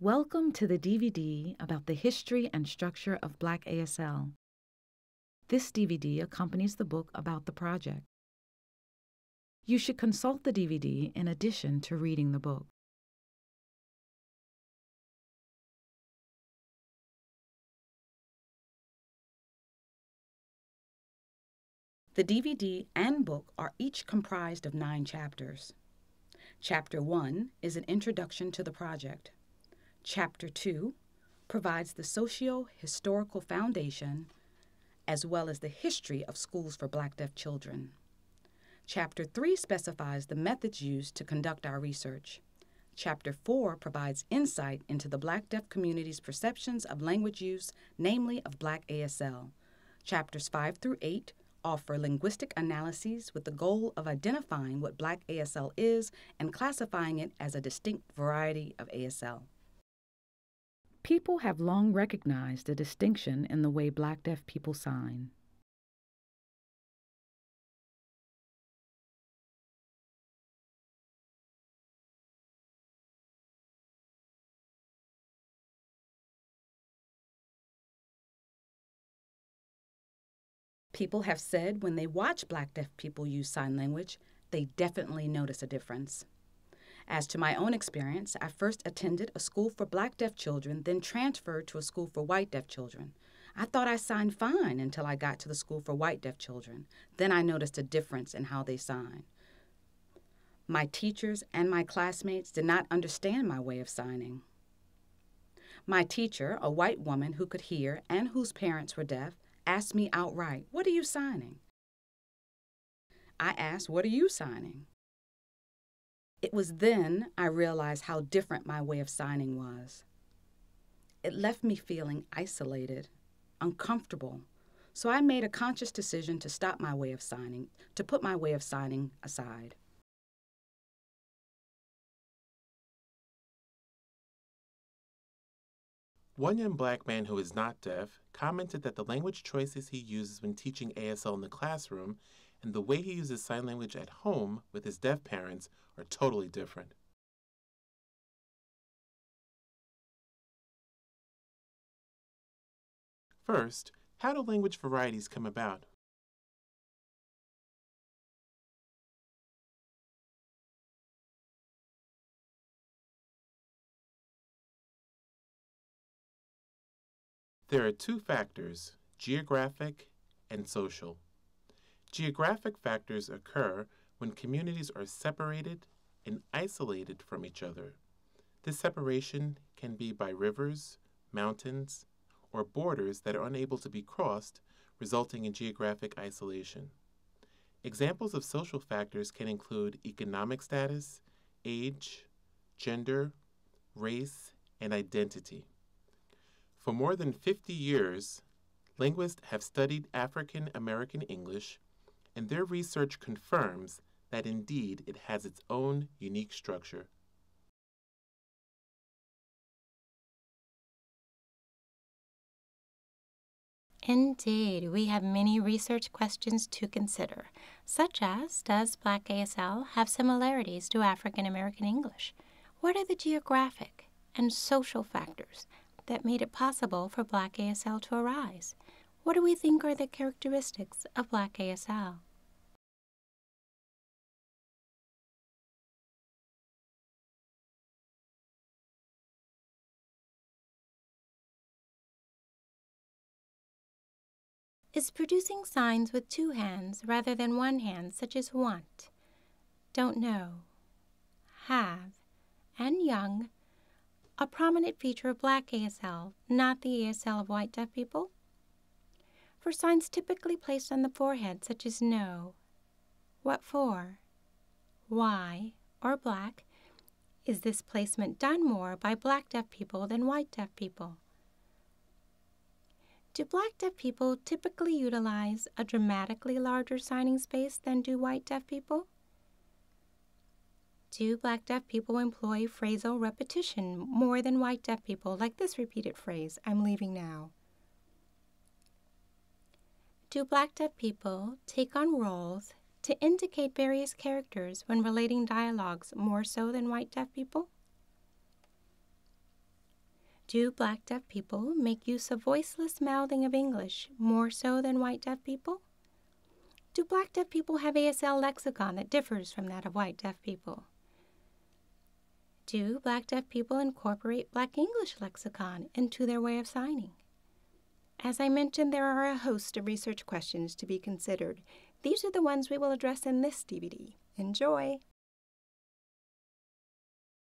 Welcome to the DVD about the history and structure of Black ASL. This DVD accompanies the book about the project. You should consult the DVD in addition to reading the book. The DVD and book are each comprised of nine chapters. Chapter 1 is an introduction to the project. Chapter 2 provides the socio historical foundation as well as the history of schools for Black deaf children. Chapter 3 specifies the methods used to conduct our research. Chapter 4 provides insight into the Black deaf community's perceptions of language use, namely of Black ASL. Chapters 5 through 8 offer linguistic analyses with the goal of identifying what Black ASL is and classifying it as a distinct variety of ASL. People have long recognized a distinction in the way black deaf people sign. People have said when they watch black deaf people use sign language, they definitely notice a difference. As to my own experience, I first attended a school for black deaf children, then transferred to a school for white deaf children. I thought I signed fine until I got to the school for white deaf children. Then I noticed a difference in how they sign. My teachers and my classmates did not understand my way of signing. My teacher, a white woman who could hear and whose parents were deaf, asked me outright, What are you signing? I asked, What are you signing? It was then I realized how different my way of signing was. It left me feeling isolated, uncomfortable, so I made a conscious decision to stop my way of signing, to put my way of signing aside. One young black man who is not deaf commented that the language choices he uses when teaching ASL in the classroom and the way he uses sign language at home with his deaf parents are totally different. First, how do language varieties come about? There are two factors, geographic and social. Geographic factors occur when communities are separated and isolated from each other. This separation can be by rivers, mountains, or borders that are unable to be crossed, resulting in geographic isolation. Examples of social factors can include economic status, age, gender, race, and identity. For more than 50 years, linguists have studied African American English, and their research confirms that indeed it has its own unique structure. Indeed, we have many research questions to consider, such as Does Black ASL have similarities to African American English? What are the geographic and social factors that made it possible for Black ASL to arise? What do we think are the characteristics of Black ASL? Is producing signs with two hands rather than one hand, such as want, don't know, have, and young, a prominent feature of black ASL, not the ASL of white deaf people? For signs typically placed on the forehead, such as no, what for, why, or black, is this placement done more by black deaf people than white deaf people? Do black deaf people typically utilize a dramatically larger signing space than do white deaf people? Do black deaf people employ phrasal repetition more than white deaf people, like this repeated phrase, I'm leaving now? Do black deaf people take on roles to indicate various characters when relating dialogues more so than white deaf people? Do black deaf people make use of voiceless mouthing of English more so than white deaf people? Do black deaf people have ASL lexicon that differs from that of white deaf people? Do black deaf people incorporate black English lexicon into their way of signing? As I mentioned, there are a host of research questions to be considered. These are the ones we will address in this DVD. Enjoy!